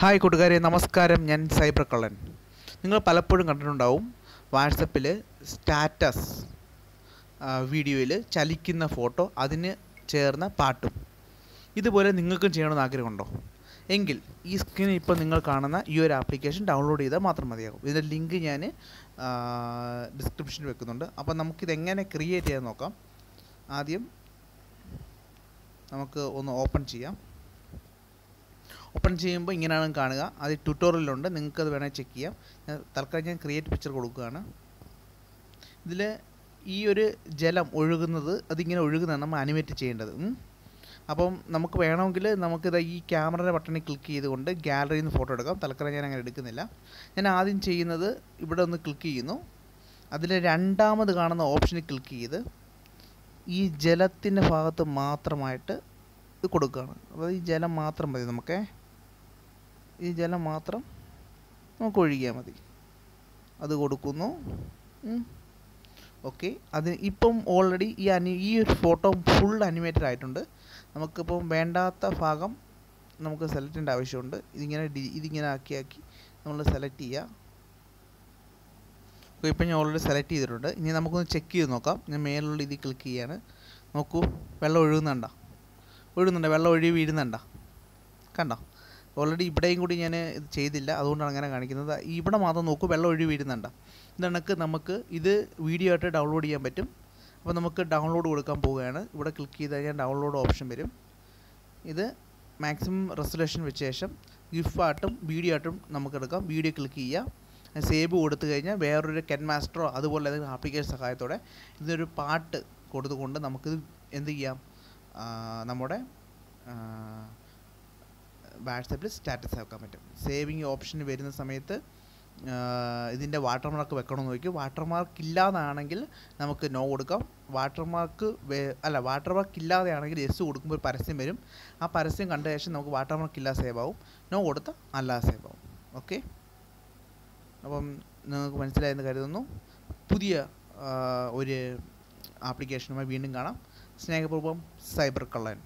Hi കൂട്ടുകാരെ. നമസ്കാരം. ഞാൻ സൈബർ കള്ളൻ. നിങ്ങൾ പലപ്പോഴും കണ്ടിട്ടുണ്ടാവും വാട്സപ്പിൽ സ്റ്റാറ്റസ് വീഡിയോയിൽ ചലിക്കുന്ന ഫോട്ടോ അതിന് ചേർന്ന പാട്ടും. ഇതുപോലെ നിങ്ങൾക്കും ചെയ്യണമെന്ന് ആഗ്രഹമുണ്ടോ? എങ്കിൽ ഈ സ്ക്രീനിൽ ഇപ്പോൾ നിങ്ങൾ കാണുന്ന ഈ ഒരു ആപ്ലിക്കേഷൻ ഡൗൺലോഡ് ചെയ്താൽ മാത്രം മതിയാകും. ഇതിന്റെ ലിങ്ക് ഞാൻ ഡിസ്ക്രിപ്ഷനിൽ വെക്കുന്നുണ്ട്. അപ്പോൾ നമുക്കിത് എങ്ങനെ ക്രിയേറ്റ് ചെയ്യാൻ നോക്കാം. ആദ്യം നമുക്ക് ഒന്ന് ഓപ്പൺ ചെയ്യാം. ഓപ്പൺ ചെയ്യുമ്പോൾ ഇങ്ങനെയാണ് കാണുക. അത് ട്യൂട്ടോറിയലുണ്ട് നിങ്ങൾക്ക് അത് വേണമെങ്കിൽ ചെക്ക് ചെയ്യാം. തൽക്കാലം ഞാൻ ക്രിയേറ്റ് പിക്ചർ കൊടുക്കുകയാണ്. ഇതിൽ ഈ ഒരു ജലം ഒഴുകുന്നത് അതിങ്ങനെ ഒഴുകുന്നതാണ് നമ്മൾ അനിമേറ്റ് ചെയ്യേണ്ടത്. അപ്പം നമുക്ക് വേണമെങ്കിൽ നമുക്കിത് ഈ ക്യാമറയുടെ ബട്ടണിൽ ക്ലിക്ക് ചെയ്തുകൊണ്ട് ഗാലറിയിൽ നിന്ന് ഫോട്ടോ എടുക്കാം. തൽക്കാലം ഞാൻ അങ്ങനെ എടുക്കുന്നില്ല. ഞാൻ ആദ്യം ചെയ്യുന്നത് ഇവിടെ ഒന്ന് ക്ലിക്ക് ചെയ്യുന്നു. അതിൽ രണ്ടാമത് കാണുന്ന ഓപ്ഷനിൽ ക്ലിക്ക് ചെയ്ത് ഈ ജലത്തിന്റെ ഭാഗത്ത് മാത്രമായിട്ട് ഇത് കൊടുക്കുകയാണ്. അപ്പോൾ ഈ ജലം മാത്രം മതി നമുക്ക്. ഈ ജലം മാത്രം നമുക്ക് ഒഴുകിയാൽ മതി. അത് കൊടുക്കുന്നു. ഓക്കെ അത് ഇപ്പം ഓൾറെഡി ഈ അനി ഈ ഒരു ഫോട്ടോ ഫുൾ അനിമേറ്റഡ് ആയിട്ടുണ്ട്. നമുക്കിപ്പം വേണ്ടാത്ത ഭാഗം നമുക്ക് സെലക്ട് ചെയ്യേണ്ട ആവശ്യമുണ്ട്. ഇതിങ്ങനെ ഇതിങ്ങനെ ആക്കി ആക്കി നമ്മൾ സെലക്ട് ചെയ്യുക അപ്പോൾ ഇപ്പം ഞാൻ ഓൾറെഡി സെലക്ട് ചെയ്തിട്ടുണ്ട്. ഇനി നമുക്കൊന്ന് ചെക്ക് ചെയ്ത് നോക്കാം. ഞാൻ മേലുള്ള ഇതിൽ ക്ലിക്ക് ചെയ്യാണ്. നോക്കൂ വെള്ളം ഒഴുകുന്നുണ്ടോ? ഒഴുകുന്നുണ്ട്? വെള്ളം ഒഴുകി വീഴുന്നുണ്ടോ? കണ്ടോ? ഓൾറെഡി ഇവിടെയും കൂടി ഞാൻ ഇത് ചെയ്തില്ല. അതുകൊണ്ടാണ് അങ്ങനെ കാണിക്കുന്നത്. ഇവിടെ മാത്രം നോക്കൂ വെള്ളം ഒഴി വീഴുന്നുണ്ട് ഇതണക്ക് നമുക്ക് ഇത് വീഡിയോ ആയിട്ട് ഡൗൺലോഡ് ചെയ്യാൻ പറ്റും. അപ്പോൾ നമുക്ക് ഡൗൺലോഡ് കൊടുക്കാൻ പോവുകയാണ്. ഇവിടെ ക്ലിക്ക് ചെയ്ത് കഴിഞ്ഞാൽ ഡൗൺലോഡ് ഓപ്ഷൻ വരും. ഇത് മാക്സിമം റെസൊല്യൂഷൻ വെച്ച ശേഷം ഗിഫ് ആയിട്ടും വീഡിയോ ആയിട്ടും നമുക്ക് എടുക്കാം. വീഡിയോ ക്ലിക്ക് ചെയ്യുക സേവ് കൊടുത്തു കഴിഞ്ഞാൽ വേറൊരു കെൻ മാസ്റ്ററോ അതുപോലെ ഏതെങ്കിലും ആപ്ലിക്കേഷൻ സഹായത്തോടെ ഇതൊരു പാട്ട് കൊടുത്തുകൊണ്ട് നമുക്കിത് എന്ത് ചെയ്യാം? നമ്മുടെ വാട്സപ്പിൽ സ്റ്റാറ്റസ് ആക്കാൻ പറ്റും. സേവിങ് ഓപ്ഷൻ വരുന്ന സമയത്ത് ഇതിന്റെ വാട്ടർമാർക്ക് വെക്കണമെന്ന് ചോദിക്കും. വാട്ടർമാർക്ക് ഇല്ലാതാണെങ്കിൽ നമുക്ക് നോ കൊടുക്കാം. വാട്ടർമാർക്ക് അല്ല വാട്ടർമാർക്ക് ഇല്ലാതെയാണെങ്കിൽ എസ് കൊടുക്കുമ്പോൾ ഒരു പരസ്യം വരും. ആ പരസ്യം കണ്ട ശേഷം നമുക്ക് വാട്ടർമാർക്ക് ഇല്ലാതെ സേവ് ആവും. നോ കൊടുത്താൽ അല്ലാതെ സേവ് ആവും. ഓക്കെ അപ്പം നിങ്ങൾക്ക് മനസ്സിലായെന്ന് കരുതുന്നു. പുതിയ ഒരു ആപ്ലിക്കേഷനുമായി വീണ്ടും കാണാം. സ്നേഹപൂർവം സൈബർ കള്ളൻ.